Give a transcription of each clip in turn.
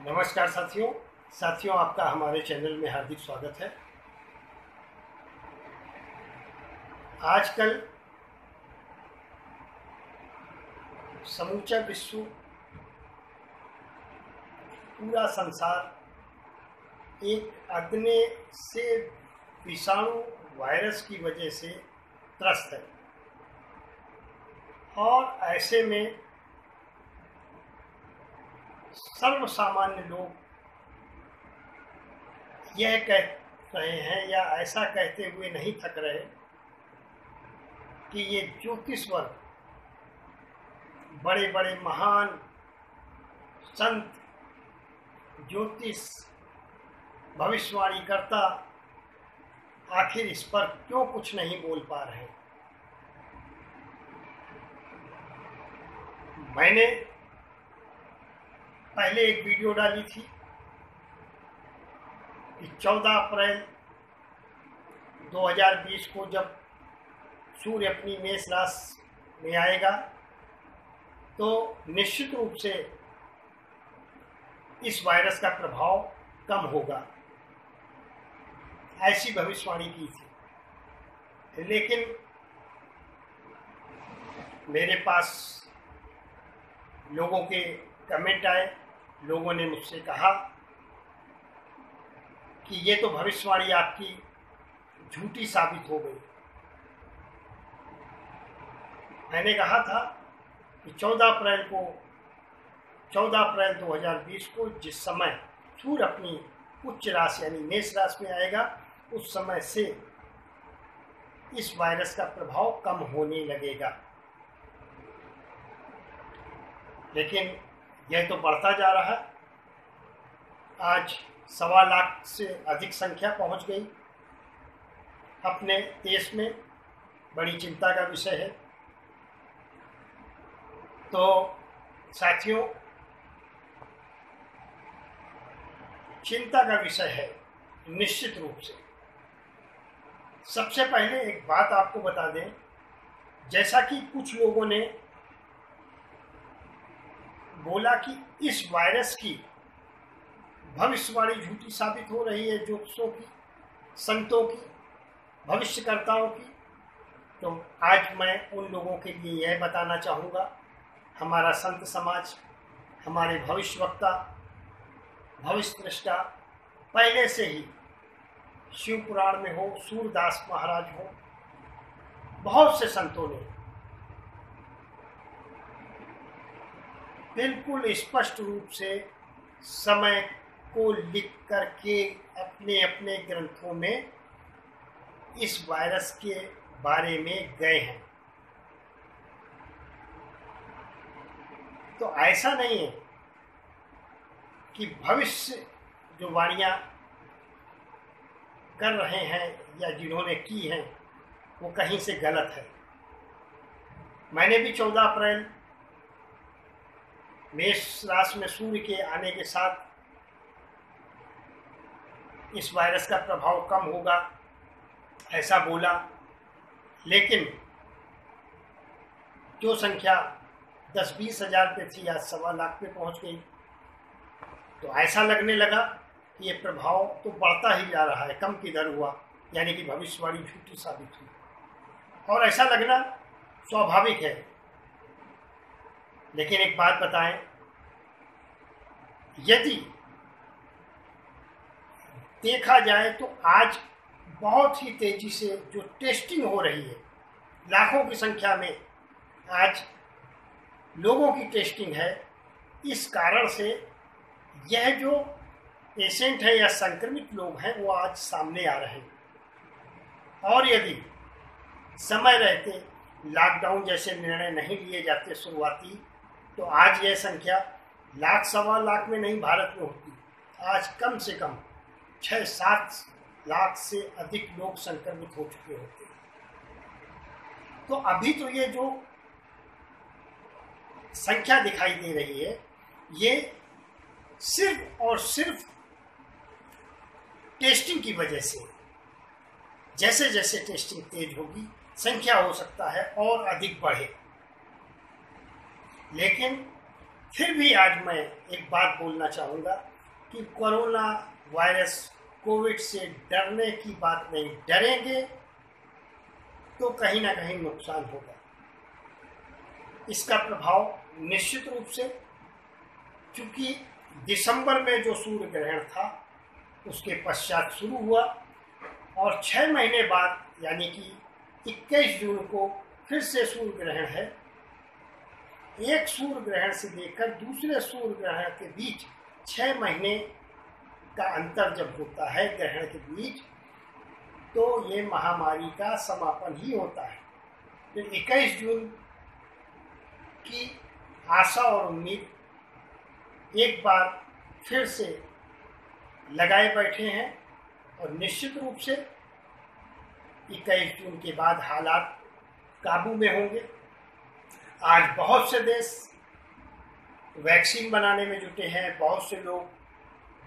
नमस्कार साथियों। साथियों, आपका हमारे चैनल में हार्दिक स्वागत है। आजकल समूचा विश्व पूरा संसार एक अग्नि से विषाणु वायरस की वजह से त्रस्त है। और ऐसे में सर्व सामान्य लोग यह कह रहे हैं या ऐसा कहते हुए नहीं थक रहे कि ये ज्योतिष वर्ग बड़े बड़े महान संत, ज्योतिष भविष्यवाणी करता आखिर इस पर क्यों कुछ नहीं बोल पा रहे? मैंने पहले एक वीडियो डाली थी कि 14 अप्रैल 2020 को जब सूर्य अपनी मेष राशि में आएगा तो निश्चित रूप से इस वायरस का प्रभाव कम होगा। ऐसी भविष्यवाणी की थी। लेकिन मेरे पास लोगों के कमेंट आए लोगों ने मुझसे कहा कि ये तो भविष्यवाणी आपकी झूठी साबित हो गई। मैंने कहा था कि 14 अप्रैल को 14 अप्रैल 2020 को जिस समय सूर्य अपनी उच्च राशि यानी मेष राशि में आएगा, उस समय से इस वायरस का प्रभाव कम होने लगेगा। लेकिन यह तो बढ़ता जा रहा है। आज सवा लाख से अधिक संख्या पहुँच गई। अपने देश में बड़ी चिंता का विषय है। तो साथियों, चिंता का विषय है निश्चित रूप से। सबसे पहले एक बात आपको बता दें, जैसा कि कुछ लोगों ने बोला कि इस वायरस की भविष्यवाणी झूठी साबित हो रही है ज्योतिषों की, संतों की, भविष्यकर्ताओं की। तो आज मैं उन लोगों के लिए यह बताना चाहूँगा, हमारा संत समाज, हमारे भविष्यवक्ता भविष्य दृष्टा पहले से ही शिव पुराण में हो, सूरदास महाराज हो, बहुत से संतों ने बिल्कुल स्पष्ट रूप से समय को लिख करके अपने अपने ग्रंथों में इस वायरस के बारे में गए हैं। तो ऐसा नहीं है कि भविष्य जो वाणियाँ कर रहे हैं या जिन्होंने की हैं, वो कहीं से गलत है। मैंने भी चौदह अप्रैल मेष राशि में सूर्य के आने के साथ इस वायरस का प्रभाव कम होगा, ऐसा बोला। लेकिन जो संख्या दस बीस हज़ार पे थी, आज सवा लाख पे पहुँच गई। तो ऐसा लगने लगा कि ये प्रभाव तो बढ़ता ही जा रहा है, कम किधर हुआ, यानी कि भविष्यवाणी झूठी साबित हुई। और ऐसा लगना स्वाभाविक है लेकिन एक बात बताएँ, यदि देखा जाए तो आज बहुत ही तेज़ी से जो टेस्टिंग हो रही है, लाखों की संख्या में आज लोगों की टेस्टिंग है, इस कारण से यह जो पेशेंट है या संक्रमित लोग हैं, वो आज सामने आ रहे हैं। और यदि समय रहते, लॉकडाउन जैसे निर्णय नहीं लिए जाते शुरुआती तो आज यह संख्या लाख सवा लाख में नहीं, भारत में होती। आज कम से कम छः सात लाख से अधिक लोग संक्रमित हो चुके होते तो अभी तो ये जो संख्या दिखाई दे रही है, ये सिर्फ़ और सिर्फ़ टेस्टिंग की वजह से जैसे जैसे टेस्टिंग तेज होगी, संख्या हो सकता है और अधिक बढ़े। लेकिन फिर भी आज मैं एक बात बोलना चाहूँगा कि कोरोना वायरस कोविड से डरने की बात नहीं, डरेंगे तो कहीं ना कहीं नुकसान होगा। इसका प्रभाव निश्चित रूप से क्योंकि दिसंबर में जो सूर्य ग्रहण था, उसके पश्चात शुरू हुआ और छः महीने बाद, यानी कि 21 जून को फिर से सूर्य ग्रहण है एक सूर्य ग्रहण से लेकर दूसरे सूर्य ग्रहण के बीच छः महीने का अंतर जब होता है ग्रहण के बीच तो ये महामारी का समापन ही होता है। फिर 21 जून की आशा और उम्मीद एक बार फिर से लगाए बैठे हैं और निश्चित रूप से इक्कीस जून के बाद हालात काबू में होंगे। आज बहुत से देश वैक्सीन बनाने में जुटे हैं, बहुत से लोग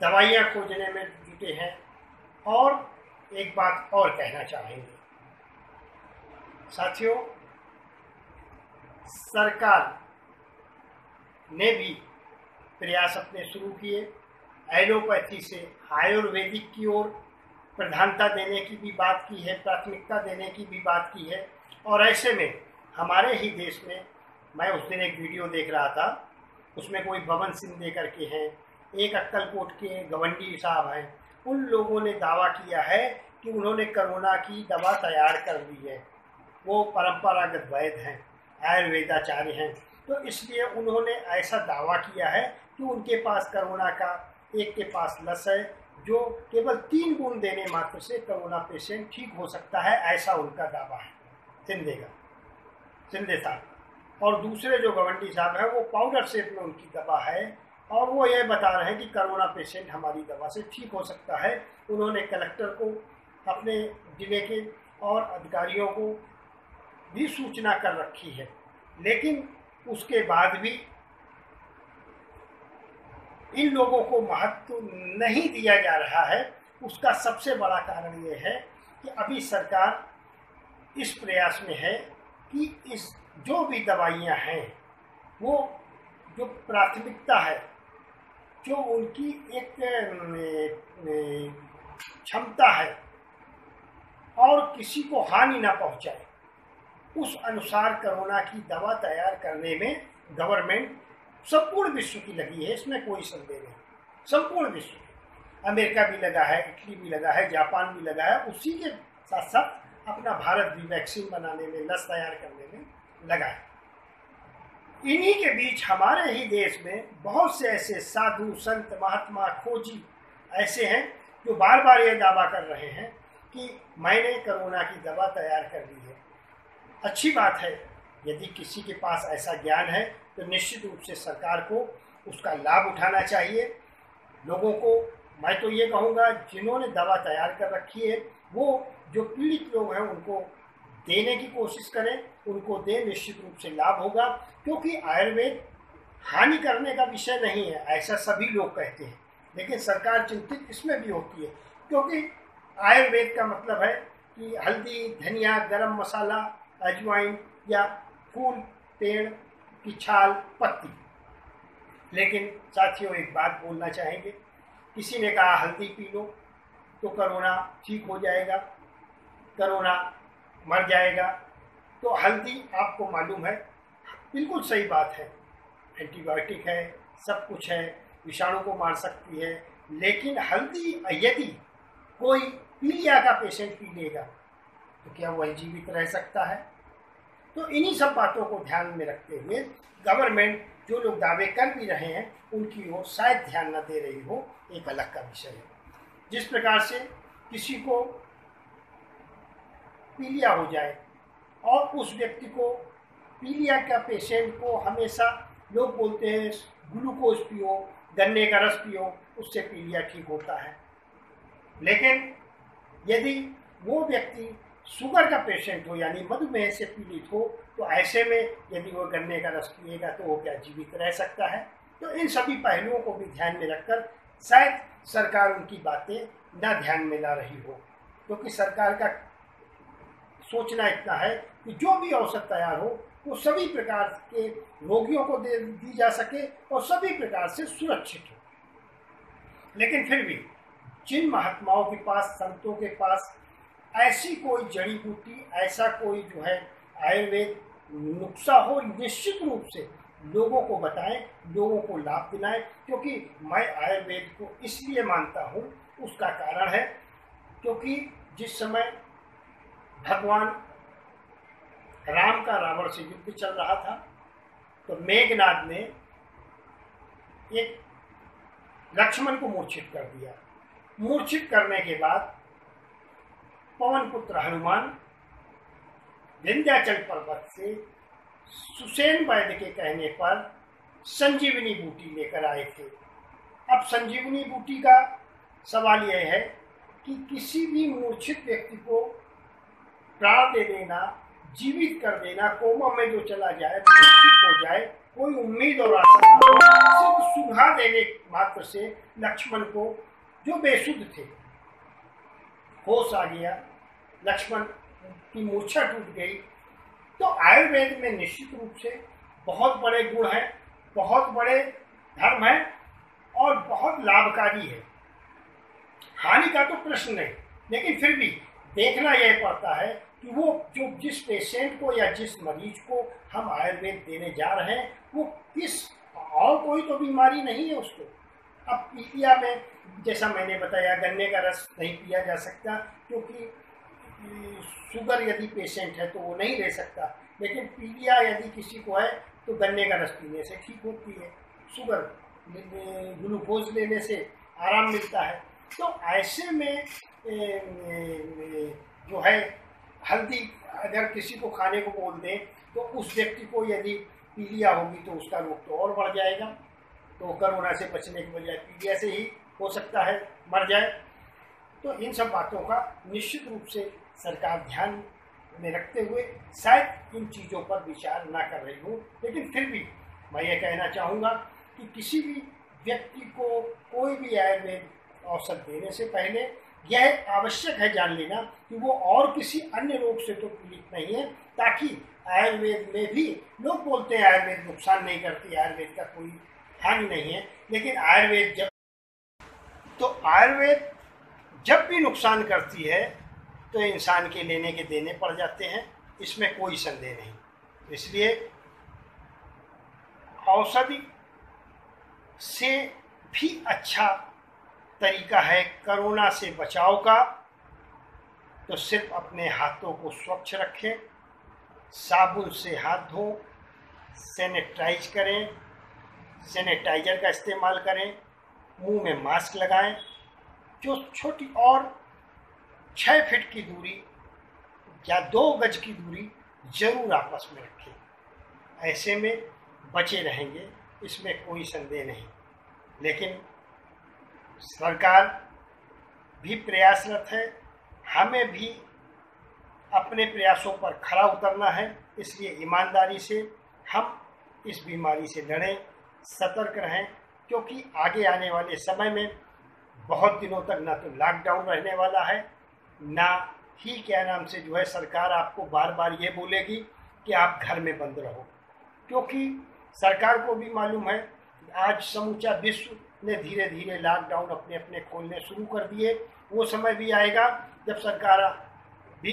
दवाइयाँ खोजने में जुटे हैं और एक बात और कहना चाहेंगे। साथियों, सरकार ने भी प्रयास अपने शुरू किए, एलोपैथी से, आयुर्वेदिक की ओर प्रधानता देने की भी बात की है, प्राथमिकता देने की भी बात की है, और ऐसे में हमारे ही देश में मैं उस दिन एक वीडियो देख रहा था। उसमें कोई भवन सिंह दे करके हैं, एक अक्कलकोट के गवंडी साहब हैं। उन लोगों ने दावा किया है कि उन्होंने कोरोना की दवा तैयार कर ली है। वो परंपरागत वैद्य हैं, आयुर्वेदाचार्य हैं। तो इसलिए उन्होंने ऐसा दावा किया है कि उनके पास कोरोना का एक के पास लस है, जो केवल तीन गुण देने मात्र से कोरोना पेशेंट ठीक हो सकता है, ऐसा उनका दावा है। सिंधे का सिंधे साहब। और दूसरे जो गवंडी साहब हैं, वो पाउडर शेप में उनकी दवा है और वो ये बता रहे हैं कि कोरोना पेशेंट हमारी दवा से ठीक हो सकता है। उन्होंने कलेक्टर को अपने ज़िले के और अधिकारियों को भी सूचना कर रखी है। लेकिन उसके बाद भी इन लोगों को महत्व नहीं दिया जा रहा है। उसका सबसे बड़ा कारण ये है कि अभी सरकार इस प्रयास में है कि इस जो भी दवाइयाँ हैं, वो जो प्राथमिकता है, जो उनकी एक क्षमता है, और किसी को हानि ना पहुँचाए, उस अनुसार कोरोना की दवा तैयार करने में गवर्नमेंट संपूर्ण विश्व की लगी है, इसमें कोई संदेह नहीं। संपूर्ण विश्व अमेरिका भी लगा है, इटली भी लगा है, जापान भी लगा है, उसी के साथ साथ अपना भारत भी वैक्सीन बनाने में, लस तैयार करने में लगा इन्हीं के बीच हमारे ही देश में बहुत से ऐसे साधु संत महात्मा खोजी ऐसे हैं जो बार बार ये दावा कर रहे हैं कि मैंने कोरोना की दवा तैयार कर ली है। अच्छी बात है, यदि किसी के पास ऐसा ज्ञान है तो निश्चित रूप से सरकार को उसका लाभ उठाना चाहिए। लोगों को, मैं तो ये कहूँगा, जिन्होंने दवा तैयार कर रखी है, वो जो पीड़ित लोग हैं, उनको देने की कोशिश करें, उनको दे, निश्चित रूप से लाभ होगा, क्योंकि आयुर्वेद हानि करने का विषय नहीं है, ऐसा सभी लोग कहते हैं। लेकिन सरकार चिंतित इसमें भी होती है, क्योंकि आयुर्वेद का मतलब है कि हल्दी, धनिया, गरम मसाला, अजवाइन या फूल, पेड़ की छाल, पत्ती। लेकिन साथियों, एक बात बोलना चाहेंगे, किसी ने कहा हल्दी पी लो तो करोना ठीक हो जाएगा। करोना मर जाएगा। तो हल्दी आपको मालूम है, बिल्कुल सही बात है। एंटीबायोटिक है, सब कुछ है, विषाणु को मार सकती है, लेकिन हल्दी यदि कोई पीलिया का पेशेंट पी लेगा तो क्या वह जीवित रह सकता है? तो इन्हीं सब बातों को ध्यान में रखते हुए गवर्नमेंट जो लोग दावे कर भी रहे हैं, उनकी ओर शायद ध्यान न दे रही हो, एक अलग का विषय है। जिस प्रकार से किसी को पीलिया हो जाए और उस व्यक्ति को पीलिया का पेशेंट को हमेशा लोग बोलते हैं, ग्लूकोज पियो, गन्ने का रस पियो, उससे पीलिया ठीक होता है। लेकिन यदि वो व्यक्ति शुगर का पेशेंट हो, यानी मधुमेह से पीड़ित हो तो ऐसे में यदि वो गन्ने का रस पिएगा तो वो क्या जीवित रह सकता है? तो इन सभी पहलुओं को भी ध्यान में रखकर शायद सरकार उनकी बातें न ध्यान में ला रही हो, क्योंकि तो सरकार का सोचना इतना है कि जो भी औसत तैयार हो, वो सभी प्रकार के रोगियों को दे, दी जा सके और सभी प्रकार से सुरक्षित हो। लेकिन फिर भी, जिन महात्माओं के पास, संतों के पास ऐसी कोई जड़ी बूटी, ऐसा कोई जो है आयुर्वेद नुस्खा हो, निश्चित रूप से लोगों को बताएँ, लोगों को लाभ दिलाएँ, क्योंकि मैं आयुर्वेद को इसलिए मानता हूँ, उसका कारण है, क्योंकि जिस समय भगवान राम का रावण से युद्ध चल रहा था तो मेघनाथ ने एक लक्ष्मण को मूर्छित कर दिया। मूर्छित करने के बाद पवन पुत्र हनुमान विंध्याचल पर्वत से सुसेन वैद्य के कहने पर संजीवनी बूटी लेकर आए थे। अब संजीवनी बूटी का सवाल यह है कि किसी भी मूर्छित व्यक्ति को प्राण दे देना, जीवित कर देना, कोमा में जो चला जाए मूर्छित हो जाए, कोई उम्मीद और आशा सिर्फ़ सुधा देने मात्र से लक्ष्मण को जो बेसुध थे, होश आ गया। लक्ष्मण की मूर्छा टूट गई। तो आयुर्वेद में निश्चित रूप से बहुत बड़े गुण हैं, बहुत बड़े धर्म हैं और बहुत लाभकारी है। हानि का तो प्रश्न नहीं, लेकिन फिर भी देखना यह पड़ता है कि वो जो जिस पेशेंट को या जिस मरीज़ को हम आयुर्वेद देने जा रहे हैं, वो किस, और कोई तो बीमारी नहीं है उसको। अब पीलिया में, जैसा मैंने बताया, गन्ने का रस नहीं पिया जा सकता, क्योंकि, शुगर यदि पेशेंट है तो वो नहीं ले सकता। लेकिन पीलिया यदि किसी को है तो गन्ने का रस पीने से ठीक होती है। शुगर, ग्लूकोज लेने से आराम मिलता है। तो ऐसे में जो है हल्दी अगर किसी को खाने को बोल दें तो उस व्यक्ति को यदि पीलिया होगी तो उसका रोग तो और बढ़ जाएगा। तो करोना से बचने की बजाय पीलिया से ही हो सकता है, मर जाए। तो इन सब बातों का निश्चित रूप से सरकार ध्यान में रखते हुए शायद इन चीज़ों पर विचार ना कर रही हो, लेकिन फिर भी मैं ये कहना चाहूँगा कि किसी भी व्यक्ति को कोई भी आयुर्वेद औसत देने से पहले यह आवश्यक है जान लेना कि वो और किसी अन्य रोग से तो पीड़ित नहीं है, ताकि आयुर्वेद में भी लोग बोलते हैं आयुर्वेद नुकसान नहीं करती, आयुर्वेद का कोई हानि नहीं है। लेकिन आयुर्वेद जब तो आयुर्वेद जब भी नुकसान करती है तो इंसान के लेने के देने पड़ जाते हैं, इसमें कोई संदेह नहीं। इसलिए औषधि से भी अच्छा तरीका है कोरोना से बचाव का। तो सिर्फ़ अपने हाथों को स्वच्छ रखें, साबुन से हाथ धों, सैनिटाइज करें, सैनिटाइजर का इस्तेमाल करें, मुँह में मास्क लगाएँ। जो छोटी और छः फीट की दूरी या दो गज की दूरी ज़रूर आपस में रखें। ऐसे में बचे रहेंगे, इसमें कोई संदेह नहीं। लेकिन सरकार भी प्रयासरत है, हमें भी अपने प्रयासों पर खड़ा उतरना है, इसलिए ईमानदारी से हम इस बीमारी से लड़ें, सतर्क रहें, क्योंकि आगे आने वाले समय में बहुत दिनों तक ना तो लॉकडाउन रहने वाला है, ना ही क्या नाम से जो है सरकार आपको बार बार ये बोलेगी कि आप घर में बंद रहो। क्योंकि सरकार को भी मालूम है, आज समूचा विश्व ने धीरे धीरे लॉकडाउन अपने अपने खोलने शुरू कर दिए। वो समय भी आएगा जब सरकार भी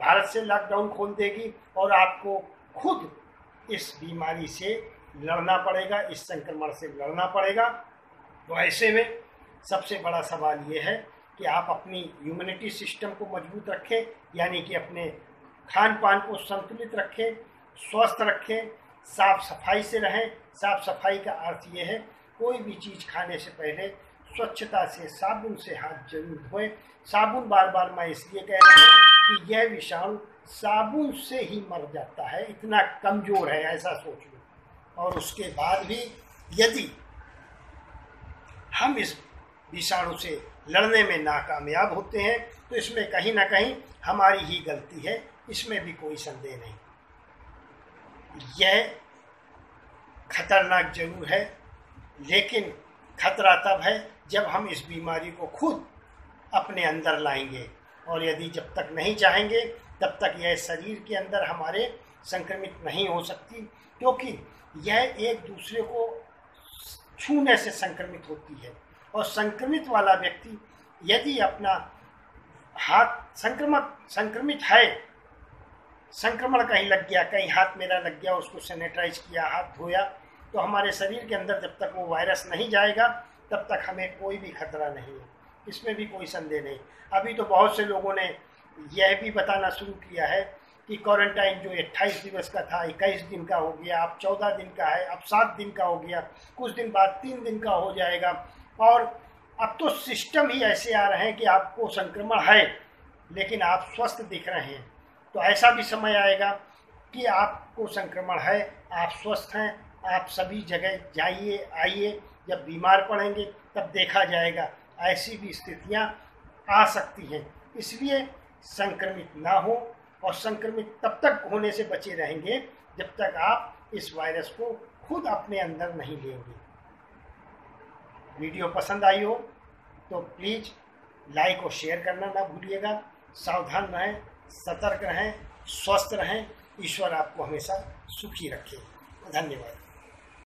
भारत से लॉकडाउन खोल देगी और आपको खुद इस बीमारी से लड़ना पड़ेगा, इस संक्रमण से लड़ना पड़ेगा। तो ऐसे में सबसे बड़ा सवाल ये है कि आप अपनी इम्यूनिटी सिस्टम को मज़बूत रखें, यानी कि अपने खान पान को संतुलित रखें, स्वस्थ रखें, साफ़ सफ़ाई से रहें। साफ़ सफ़ाई का अर्थ ये है कोई भी चीज़ खाने से पहले स्वच्छता से, साबुन से हाथ ज़रूर धोएँ। साबुन बार बार मैं इसलिए कह रहा हूँ कि यह विषाणु साबुन से ही मर जाता है, इतना कमज़ोर है, ऐसा सोच लो। और उसके बाद भी यदि हम इस विषाणु से लड़ने में नाकामयाब होते हैं तो इसमें कहीं ना कहीं हमारी ही गलती है, इसमें भी कोई संदेह नहीं। यह खतरनाक ज़रूर है लेकिन खतरा तब है जब हम इस बीमारी को खुद अपने अंदर लाएँगे और यदि जब तक नहीं चाहेंगे, तब तक यह शरीर के अंदर हमारे संक्रमित नहीं हो सकती, क्योंकि यह एक दूसरे को छूने से संक्रमित होती है। और संक्रमित वाला व्यक्ति यदि अपना हाथ संक्रमक, संक्रमित है, संक्रमण कहीं लग गया, कहीं हाथ मेरा लग गया, उसको सैनिटाइज किया, हाथ धोया तो हमारे शरीर के अंदर जब तक वो वायरस नहीं जाएगा, तब तक हमें कोई भी खतरा नहीं है। इसमें भी कोई संदेह नहीं। अभी तो बहुत से लोगों ने यह भी बताना शुरू किया है कि क्वारंटाइन जो 28 दिवस का था 21 दिन का हो गया, अब 14 दिन का है, अब सात दिन का हो गया, कुछ दिन बाद तीन दिन का हो जाएगा। और अब तो सिस्टम ही ऐसे आ रहे हैं कि आपको संक्रमण है, लेकिन आप स्वस्थ दिख रहे हैं। तो ऐसा भी समय आएगा कि आपको संक्रमण है, आप स्वस्थ हैं आप सभी जगह जाइए, आइए, जब बीमार पड़ेंगे तब देखा जाएगा। ऐसी भी स्थितियाँ आ सकती हैं। इसलिए संक्रमित ना हो और संक्रमित तब तक होने से बचे रहेंगे जब तक आप इस वायरस को खुद अपने अंदर नहीं लेंगे। वीडियो पसंद आई हो तो प्लीज़ लाइक और शेयर करना ना भूलिएगा। सावधान रहें, सतर्क रहें, स्वस्थ रहें। ईश्वर आपको हमेशा सुखी रखे। धन्यवाद।